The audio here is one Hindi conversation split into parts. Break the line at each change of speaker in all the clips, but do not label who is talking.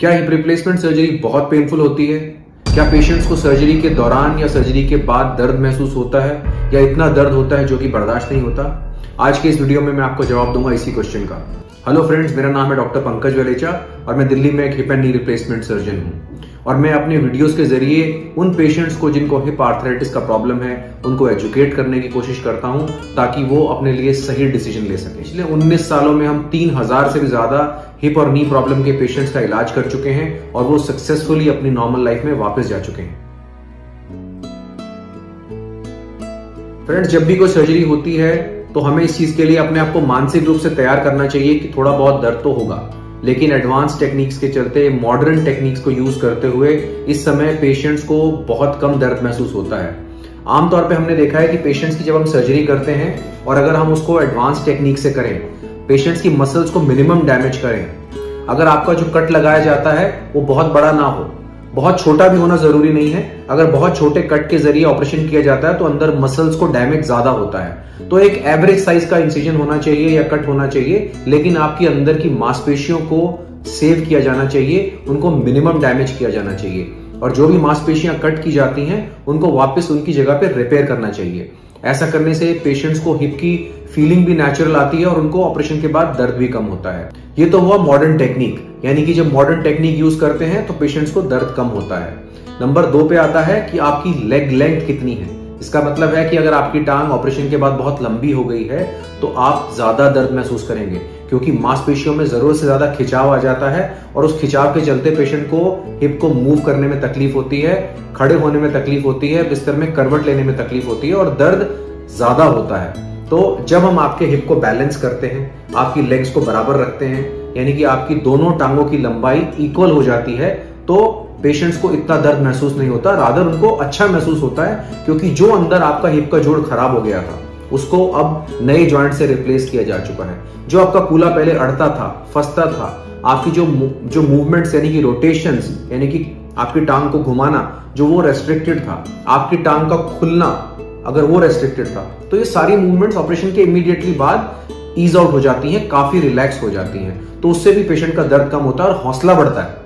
क्या हिप रिप्लेसमेंट सर्जरी बहुत पेनफुल होती है? क्या पेशेंट्स को सर्जरी के दौरान या सर्जरी के बाद दर्द महसूस होता है? या इतना दर्द होता है जो कि बर्दाश्त नहीं होता? आज के इस वीडियो में मैं आपको जवाब दूँगा इसी क्वेश्चन का। हेलो फ्रेंड्स मेरा नाम है डॉक्टर पंकज वलेचा और मैं दिल्ली में एक hip and knee replacement surgeon हूँ। और मैं अपने वीडियोस के ज़रिए उन पेशेंट्स को जिनको हिप आर्थराइटिस का प्रॉब्लम है, उनको एजुकेट करने की कोशिश करता हूँ ताकि वो अपने लिए सही डिसीज़न ले सके। पिछले 19 सालों में हम 3000 से भी ज़्यादा हिप और नी प्रॉब्लम के पेशेंट्स का इलाज कर चुके हैं और वो सक्सेसफुली अपनी नॉर्मल लाइफ में वापस जा चुके हैं। फ्रेंड्स जब भी कोई सर्जरी होती है तो हमें इस चीज़ के लिए अपने आप को मानसिक रूप से तैयार करना चाहिए कि थोड़ा बहुत दर्द तो होगा। लेकिन एडवांस टेक्निक्स के चलते मॉडर्न टेक्निक्स को यूज़ करते हुए इस समय पेशेंट्स को बहुत कम दर्द महसूस होता है। आमतौर पे हमने देखा है कि पेशेंट्स की जब हम सर्जरी करते हैं और अगर हम उसको एडवांस टेक्निक से करें पेशेंट्स की मसल्स को मिनिमम डैमेज करें, अगर आपका जो कट लगाया जाता है, वो बहुत बड़ा ना हो बहुत छोटा भी होना ज़रूरी नहीं है। अगर बहुत छोटे कट के ज़रिए ऑपरेशन किया जाता है तो अंदर मसल्स को डैमेज ज़्यादा होता है। तो एक एवरेज साइज़ का इंसिजन होना चाहिए या कट होना चाहिए, लेकिन आपकी अंदर की मांसपेशियों को सेव किया जाना चाहिए, उनको मिनिमम डैमेज किया जाना चाहिए। और जो भी मांसपेशियाँ कट की जाती हैं, उनको वापस उनकी जगह पर रिपेयर करना चाहिए। ऐसा करने से पेशेंट्स को हिप की फीलिंग भी नेचुरल आती है और उनको ऑपरेशन के बाद दर्द भी कम होता है। ये तो हुआ मॉडर्न टेक्निक यानी कि जब मॉडर्न टेक्निक यूज़ करते हैं तो पेशेंट्स को दर्द कम होता है। नंबर दो पे आता है कि आपकी लेग लेंथ कितनी है। इसका मतलब है कि अगर आपकी टांग ऑपरेशन के बाद बहुत लंबी हो गई है तो आप ज़्यादा दर्द महसूस करेंगे, क्योंकि मांसपेशियों में ज़रूरत से ज़्यादा खिंचाव आ जाता है और उस खिंचाव के चलते पेशेंट को हिप को मूव करने में तकलीफ़ होती है, खड़े होने में तकलीफ़ होती है, बिस्तर में करवट लेने में तकलीफ़ होती है और दर्द ज़्यादा होता है। तो जब हम आपके हिप को बैलेंस करते हैं, आपकी लेग्स को बराबर रखते हैं, यानी कि आपकी दोनों टांगों की लंबाई इक्वल हो जाती है तो पेशेंट्स को इतना दर्द महसूस नहीं होता रादर उनको अच्छा महसूस होता है, क्योंकि जो अंदर आपका हिप का जोड़ खराब हो गया था, उसको अब नए जॉइंट से रिप्लेस किया जा चुका है। जो आपका कूला पहले अड़ता था, फंसता था, आपकी जो जो मूवमेंट्स यानी कि रोटेशन यानी कि आपकी टांग को घुमाना, जो वो रेस्ट्रिक्टेड था, आपकी टांग का खुलना अगर वो रेस्ट्रिक्टेड था तो ये सारी मूवमेंट्स ऑपरेशन के इमीडिएटली बाद ईज आउट हो जाती हैं, काफ़ी रिलैक्स हो जाती हैं। तो उससे भी पेशेंट का दर्द कम होता है और हौसला बढ़ता है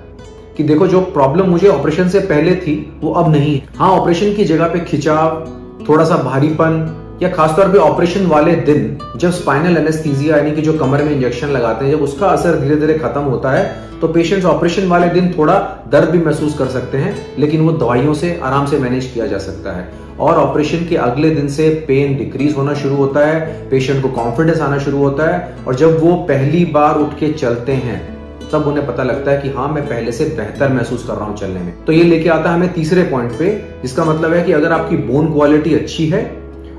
कि देखो, जो प्रॉब्लम मुझे ऑपरेशन से पहले थी, वो अब नहीं है। हाँ ऑपरेशन की जगह पे खिंचाव, थोड़ा सा भारीपन या खासतौर पे ऑपरेशन वाले दिन, जब स्पाइनल एनेस्थीजिया यानी कि जो कमर में इंजेक्शन लगाते हैं, जब उसका असर धीरे धीरे खत्म होता है तो पेशेंट्स ऑपरेशन वाले दिन थोड़ा दर्द भी महसूस कर सकते हैं, लेकिन वो दवाइयों से आराम से मैनेज किया जा सकता है। और ऑपरेशन के अगले दिन से पेन डिक्रीज होना शुरू होता है पेशेंट को कॉन्फिडेंस आना शुरू होता है, और जब वो पहली बार उठ के चलते हैं, तब उन्हें पता लगता है कि हाँ मैं पहले से बेहतर महसूस कर रहा हूँ चलने में। तो ये लेके आता है हमें तीसरे पॉइंट पे, जिसका मतलब है कि अगर आपकी बोन क्वालिटी अच्छी है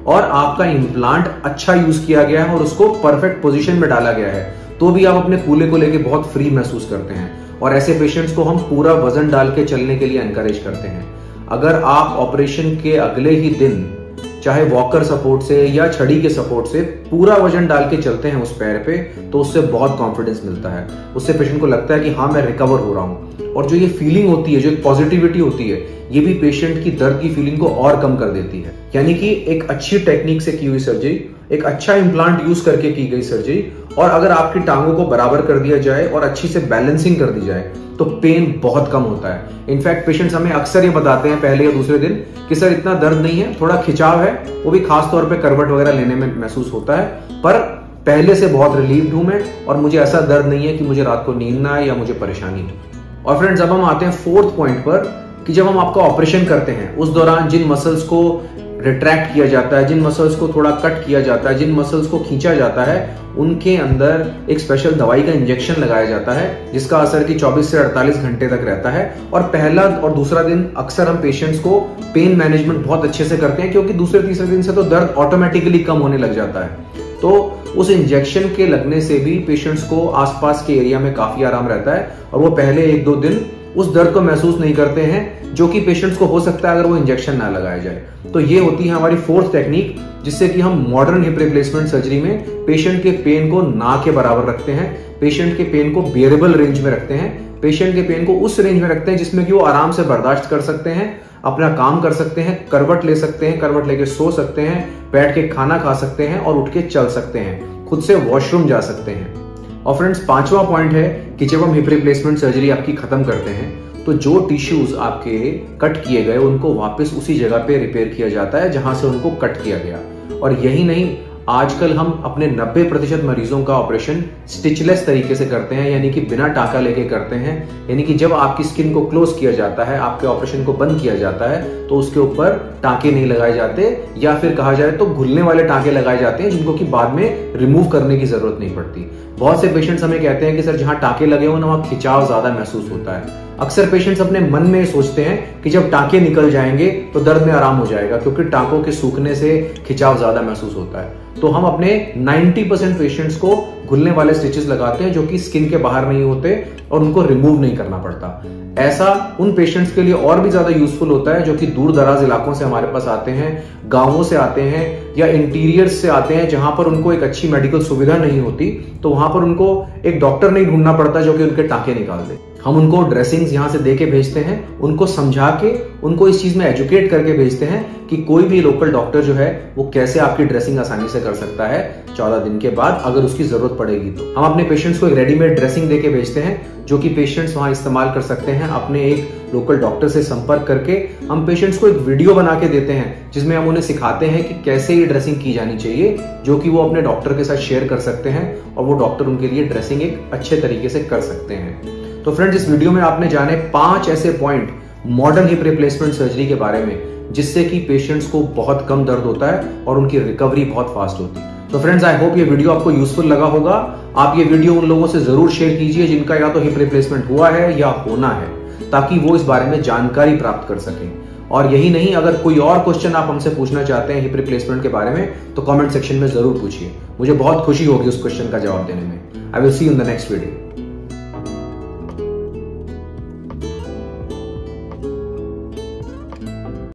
और आपका इम्प्लांट अच्छा यूज़ किया गया है और उसको परफेक्ट पोजिशन में डाला गया है तो भी आप अपने कूले को लेके बहुत फ्री महसूस करते हैं। और ऐसे पेशेंट्स को हम पूरा वज़न डाल के चलने के लिए एनकरेज करते हैं। अगर आप ऑपरेशन के अगले ही दिन चाहे वॉकर सपोर्ट से या छड़ी के सपोर्ट से पूरा वज़न डाल के चलते हैं उस पैर पे तो उससे बहुत कॉन्फिडेंस मिलता है। उससे पेशेंट को लगता है कि हाँ मैं रिकवर हो रहा हूँ। और जो ये फीलिंग होती है, जो एक पॉजिटिविटी होती है, ये भी पेशेंट की दर्द की फीलिंग को और कम कर देती है। यानी कि एक अच्छी टेक्निक से की हुई सर्जरी एक अच्छा इम्प्लांट यूज़ करके की गई सर्जरी और अगर आपकी टांगों को बराबर कर दिया जाए और अच्छी से बैलेंसिंग कर दी जाए तो पेन बहुत कम होता है। इनफैक्ट पेशेंट्स हमें अक्सर ये बताते हैं पहले या दूसरे दिन कि, सर, इतना दर्द नहीं है, थोड़ा खिंचाव है। वो भी खास तौर पे करवट वगैरह लेने में महसूस होता है। पर पहले से बहुत रिलीव्ड हूँ मैं और मुझे ऐसा दर्द नहीं है कि मुझे रात को नींद ना आए या मुझे परेशानी हो। और फ्रेंड्स अब हम आते हैं फोर्थ पॉइंट पर कि जब हम आपका ऑपरेशन करते हैं, उस दौरान जिन मसल्स को रिट्रैक्ट किया जाता है, जिन मसल्स को थोड़ा कट किया जाता है, जिन मसल्स को खींचा जाता है, उनके अंदर एक स्पेशल दवाई का इंजेक्शन लगाया जाता है, जिसका असर की 24 से 48 घंटे तक रहता है। और पहला और दूसरा दिन अक्सर हम पेशेंट्स को पेन मैनेजमेंट बहुत अच्छे से करते हैं, क्योंकि दूसरे तीसरे दिन से तो दर्द ऑटोमेटिकली कम होने लग जाता है। तो उस इंजेक्शन के लगने से भी पेशेंट्स को आसपास के एरिया में काफ़ी आराम रहता है, और वो पहले एक दो दिन उस दर्द को महसूस नहीं करते हैं, जो कि पेशेंट्स को हो सकता है अगर वो इंजेक्शन ना लगाया जाए। तो ये होती है हमारी फोर्थ टेक्निक जिससे कि हम मॉडर्न हिप रिप्लेसमेंट सर्जरी में पेशेंट के पेन को ना के बराबर रखते हैं पेशेंट के पेन को बियरेबल रेंज में रखते हैं पेशेंट के पेन को उस रेंज में रखते हैं जिसमें कि वो आराम से बर्दाश्त कर सकते हैं, अपना काम कर सकते हैं, करवट ले सकते हैं, करवट लेके सो सकते हैं, बैठ के खाना खा सकते हैं और उठ के चल सकते हैं, खुद से वॉशरूम जा सकते हैं। और फ्रेंड्स पांचवा पॉइंट है कि जब हम हिप रिप्लेसमेंट सर्जरी आपकी खत्म करते हैं तो जो टिश्यूज आपके कट किए गए, उनको वापस उसी जगह पे रिपेयर किया जाता है जहाँ से उनको कट किया गया। और यही नहीं आजकल हम अपने 90 प्रतिशत मरीजों का ऑपरेशन स्टिचलेस तरीके से करते हैं, यानी कि बिना टाका लेके करते हैं, यानी कि जब आपकी स्किन को क्लोज किया जाता है, आपके ऑपरेशन को बंद किया जाता है तो उसके ऊपर टाके नहीं लगाए जाते, या फिर कहा जाए तो घुलने वाले टाके लगाए जाते हैं, जिनको कि बाद में रिमूव करने की ज़रूरत नहीं पड़ती। बहुत से पेशेंट्स हमें कहते हैं कि, सर, जहाँ टाके लगे हो, ना वहाँ खिंचाव ज़्यादा महसूस होता है। अक्सर पेशेंट्स अपने मन में सोचते हैं कि जब टाके निकल जाएँगे तो दर्द में आराम हो जाएगा, क्योंकि टाकों के सूखने से खिंचाव ज़्यादा महसूस होता है। तो हम अपने 90 परसेंट पेशेंट्स को घुलने वाले स्टिचेस लगाते हैं जो कि स्किन के बाहर नहीं होते और उनको रिमूव नहीं करना पड़ता। ऐसा उन पेशेंट्स के लिए और भी ज़्यादा यूजफुल होता है जो कि दूर दराज इलाकों से हमारे पास आते हैं, गाँवों से आते हैं या इंटीरियर से आते हैं जहाँ पर उनको एक अच्छी मेडिकल सुविधा नहीं होती तो वहाँ पर उनको एक डॉक्टर नहीं ढूंढना पड़ता जो कि उनके टाके निकाल दे। हम उनको ड्रेसिंग्स यहाँ से दे के भेजते हैं, उनको समझा के, उनको इस चीज़ में एजुकेट करके भेजते हैं कि कोई भी लोकल डॉक्टर जो है, वो कैसे आपकी ड्रेसिंग आसानी से कर सकता है चौदह दिन के बाद, अगर उसकी ज़रूरत पड़ेगी तो। हम अपने पेशेंट्स को एक रेडीमेड ड्रेसिंग देके भेजते हैं, जो कि पेशेंट्स वहाँ इस्तेमाल कर सकते हैं अपने एक लोकल डॉक्टर से संपर्क करके। हम पेशेंट्स को एक वीडियो बना के देते हैं, जिसमें हम उन्हें सिखाते हैं कि कैसे ये ड्रेसिंग की जानी चाहिए, जो कि वो अपने डॉक्टर के साथ शेयर कर सकते हैं, और वो डॉक्टर उनके लिए ड्रेसिंग एक अच्छे तरीके से कर सकते हैं। तो फ्रेंड्स इस वीडियो में आपने जाने पाँच ऐसे point modern hip replacement surgery के बारे में, जिससे कि पेशेंट्स को बहुत कम दर्द होता है और उनकी रिकवरी बहुत फास्ट होती है। तो फ्रेंड्स आई होप ये वीडियो आपको यूजफुल लगा होगा। आप ये वीडियो उन लोगों से ज़रूर शेयर कीजिए जिनका या तो हिप रिप्लेसमेंट हुआ है या होना है, ताकि वो इस बारे में जानकारी प्राप्त कर सकें। और यही नहीं, अगर कोई और क्वेश्चन आप हमसे पूछना चाहते हैं हिप रिप्लेसमेंट के बारे में तो कमेंट सेक्शन में ज़रूर पूछिए। मुझे बहुत खुशी होगी उस क्वेश्चन का जवाब देने में। I will see in the next video